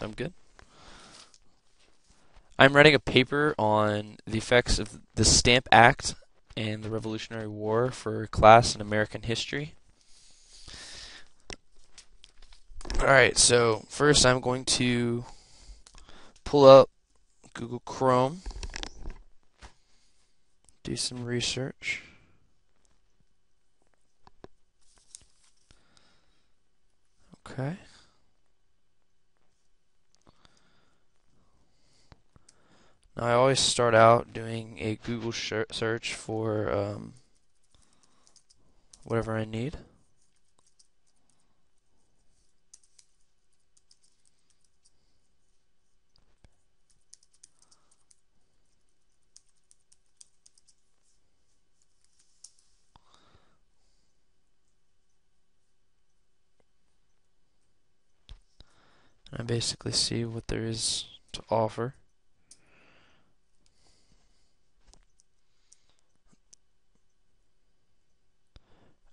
Sound good? I'm writing a paper on the effects of the Stamp Act and the Revolutionary War for class in American history. Alright, so first I'm going to pull up Google Chrome, do some research. Okay. I always start out doing a Google search for um, whatever I need. I basically see what there is to offer.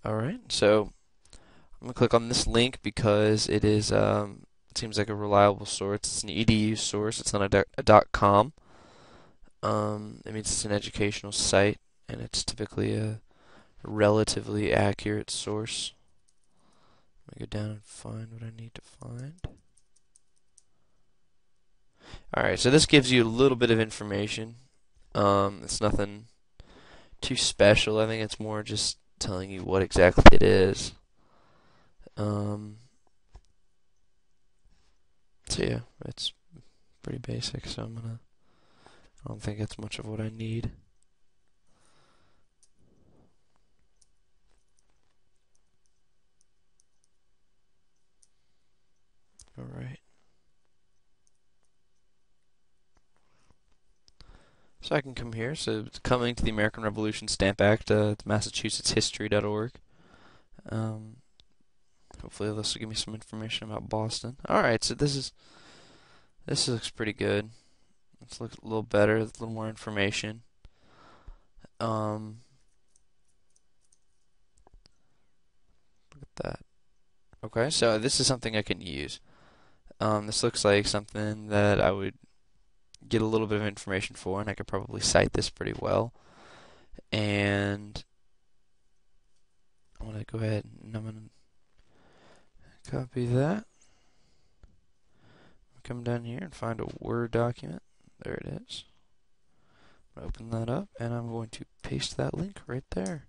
Alright, so I'm going to click on this link because it is um, it seems like a reliable source. It's an edu source. It's not a, a .com. Um, it means it's an educational site, and it's typically a relatively accurate source. Let me go down and find what I need to find. Alright, so this gives you a little bit of information. Um, it's nothing too special. I think it's more just telling you what exactly it is. Um, so yeah, it's pretty basic, so I'm gonna, I don't think it's much of what I need. Alright. So I can come here. So it's coming to the American Revolution Stamp Act. Uh, MassachusettsHistory.org. Um, hopefully this will give me some information about Boston. All right, so this is this looks pretty good. This looks a little better. A little more information. Um, look at that. Okay, so this is something I can use. Um, this looks like something that I would get a little bit of information for, and I could probably cite this pretty well. And I'm going to go ahead and I'm going to copy that. Come down here and find a Word document. There it is. Open that up, and I'm going to paste that link right there.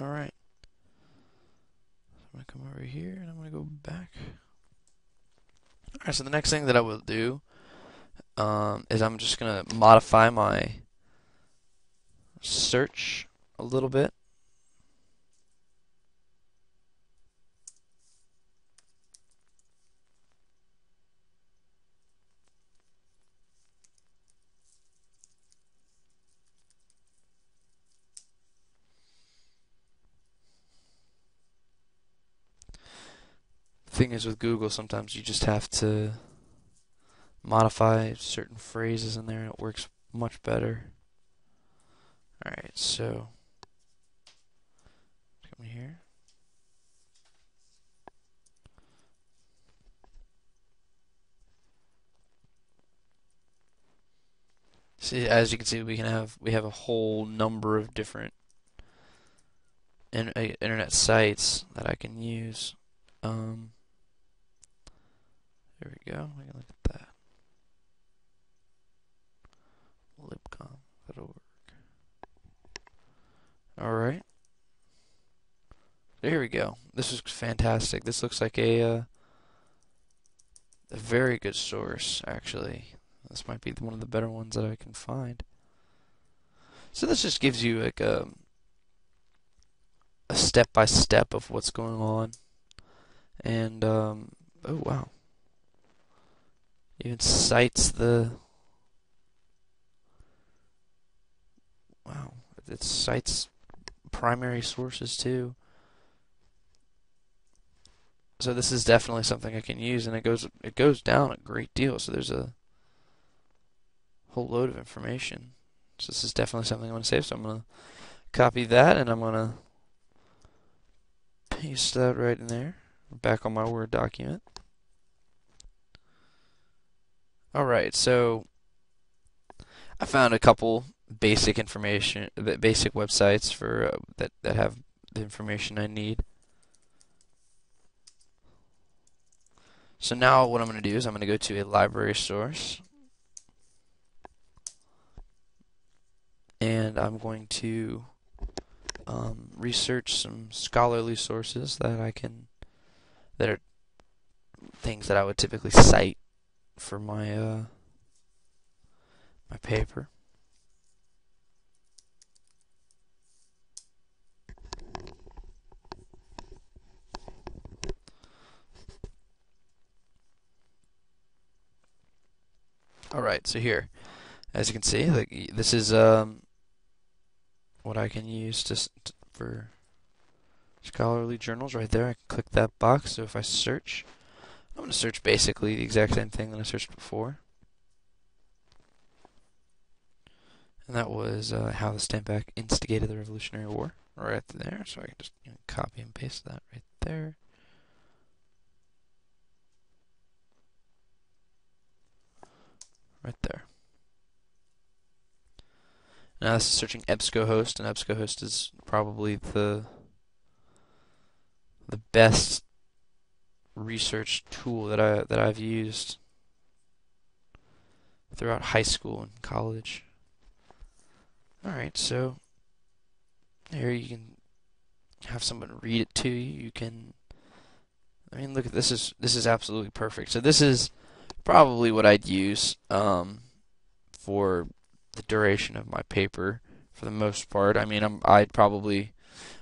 Alright. I'm going to come over here, and I'm going to go back. Alright, so the next thing that I will do um, is I'm just going to modify my search a little bit. Thing is with Google, sometimes you just have to modify certain phrases in there and it works much better. Alright, so come here. See, as you can see, we can have we have a whole number of different in, uh, internet sites that I can use. Um, there we go. We can look at that. Libcom.org. Alright. So here we go. This is fantastic. This looks like a, uh, a very good source, actually. This might be one of the better ones that I can find. So this just gives you like a a step by step of what's going on. And um, oh wow, even cites the wow it cites primary sources too. So this is definitely something I can use and it goes it goes down a great deal. So there's a whole load of information. So this is definitely something I'm going to save. So I'm going to copy that and I'm going to paste that right in there. Back on my Word document. Alright, so I found a couple basic information, basic websites for uh, that that have the information I need. So now what I'm going to do is I'm going to go to a library source and I'm going to um, research some scholarly sources that I can that are things that I would typically cite for my uh, my paper. Alright, so here, as you can see, like this is um, what I can use to, for scholarly journals right there. I can click that box. So if I search, I'm going to search basically the exact same thing that I searched before. And that was uh, how the Stamp Act instigated the Revolutionary War. Right there. So I can just you know, copy and paste that right there. Right there. Now this is searching EBSCOhost, and EBSCOhost is probably the the best research tool that I that I've used throughout high school and college. All right, so here you can have someone read it to you. You can I mean, look at this is this is absolutely perfect. So this is probably what I'd use um, for the duration of my paper for the most part. I mean, I'm I'd probably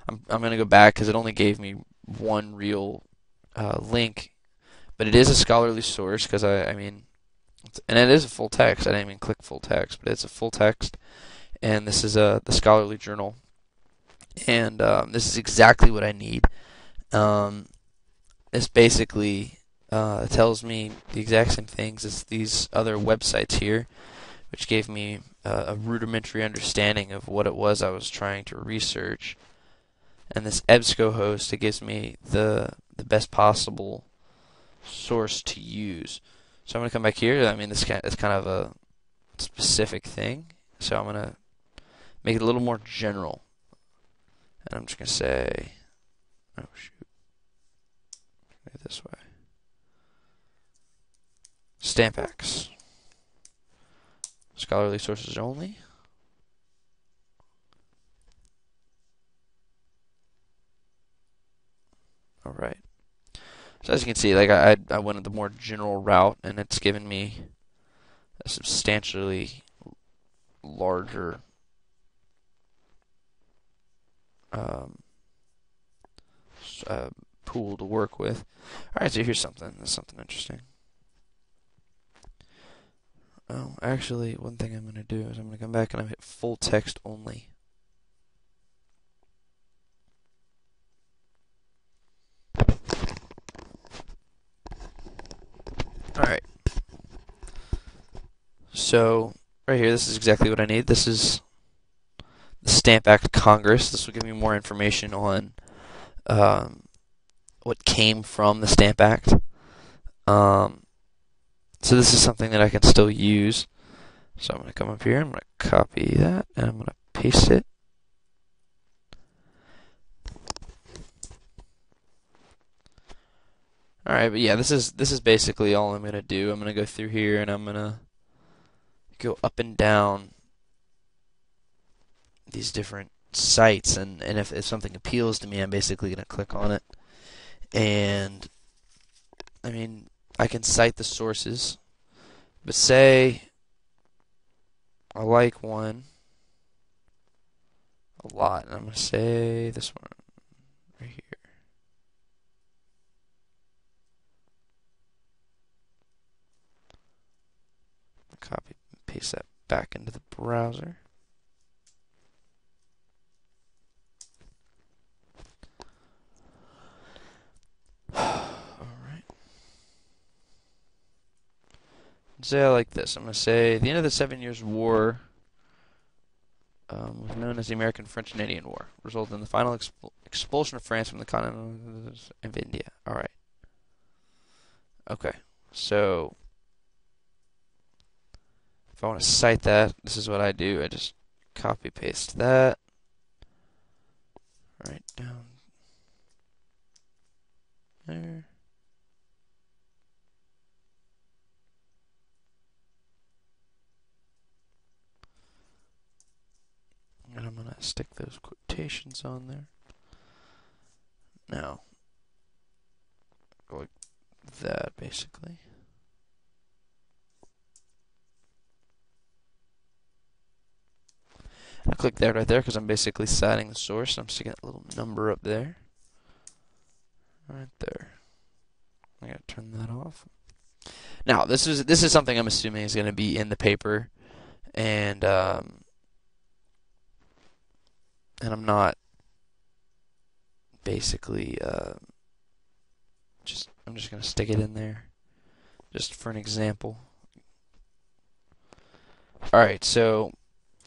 I'm I'm gonna go back because it only gave me one real uh, link, but it is a scholarly source because I, I mean, and it is a full text. I didn't even click full text, but it's a full text, and this is a the scholarly journal, and um, this is exactly what I need. Um, this basically uh, tells me the exact same things as these other websites here, which gave me uh, a rudimentary understanding of what it was I was trying to research and this EBSCOhost it gives me the the best possible source to use. So I'm going to come back here. I mean, this is kind of a specific thing. So I'm going to make it a little more general. And I'm just going to say, oh shoot, it this way. Stampacts. Scholarly sources only. All right. So as you can see, like I I went the more general route, and it's given me a substantially larger um, uh, pool to work with. All right, so here's something. That's something interesting. Oh, actually, one thing I'm going to do is I'm going to come back and I'm hit full text only. Alright. So, right here, this is exactly what I need. This is the Stamp Act Congress. This will give me more information on um, what came from the Stamp Act. Um, so this is something that I can still use. So I'm going to come up here, I'm going to copy that, and I'm going to paste it. Alright, but yeah, this is this is basically all I'm gonna do. I'm gonna go through here and I'm gonna go up and down these different sites and, and if, if something appeals to me I'm basically gonna click on it. And I mean I can cite the sources. But say I like one a lot and I'm gonna say this one right here. Copy and paste that back into the browser. Alright. Say I like this. I'm going to say the end of the Seven Years' War um, was known as the American, French, and Indian War, resulted in the final exp expulsion of France from the continent of India. Alright. Okay, so if I want to cite that, this is what I do. I just copy paste that right down there. And I'm going to stick those quotations on there. Now, go like that basically. I click that right there because I'm basically citing the source. I'm sticking a little number up there. Right there. I gotta turn that off. Now this is this is something I'm assuming is going to be in the paper, and um, and I'm not basically uh, just I'm just going to stick it in there just for an example. Alright, so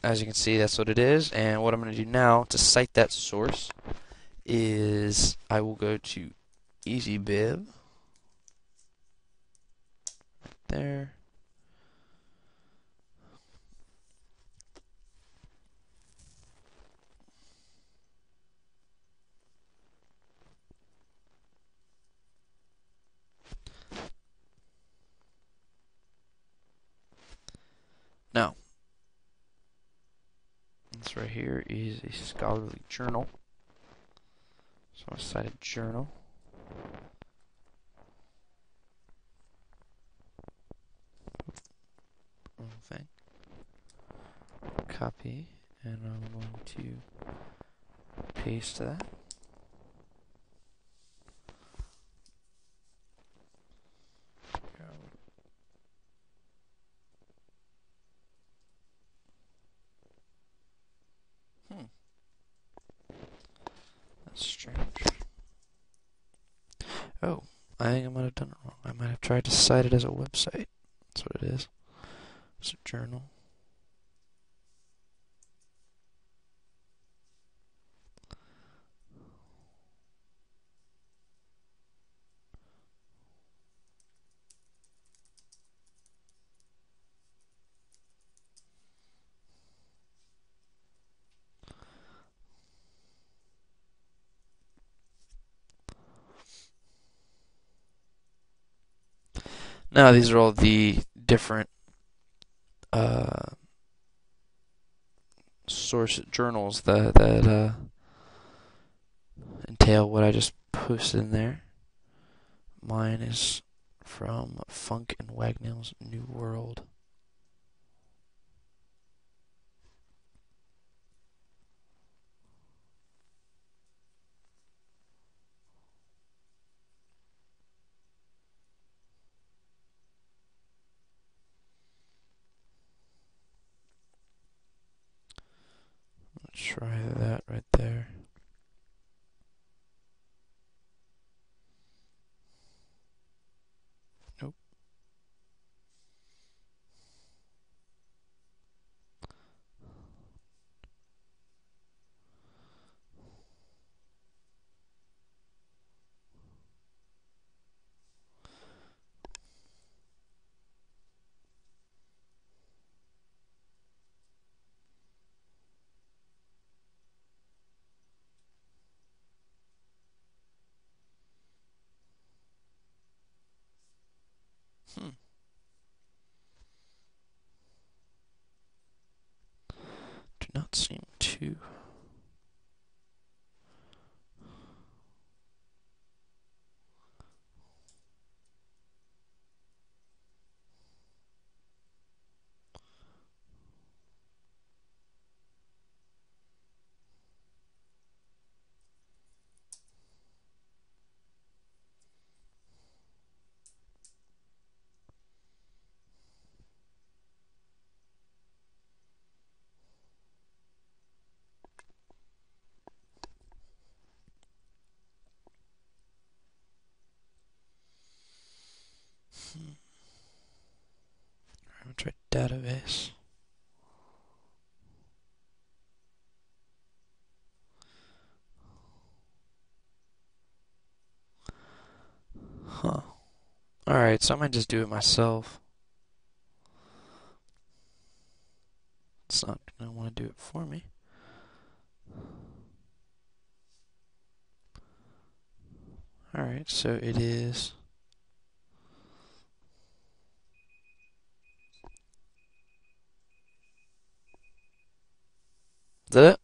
as you can see that's what it is. And what I'm going to do now to cite that source is I will go to EasyBib there Now, this right here is a scholarly journal. So I'm cited journal. Thing. Copy, and I'm going to paste that. Strange. Oh, I think I might have done it wrong. I might have tried to cite it as a website. That's what it is. It's a journal. Now these are all the different uh, source journals that that uh, entail what I just posted in there. Mine is from Funk and Wagnalls New World. Try that right there. Nope. Hmm. Do not seem to. Hmm. I'm gonna try database. Huh. Alright, so I might just do it myself. It's not gonna want to do it for me. Alright, so it is. Is that it?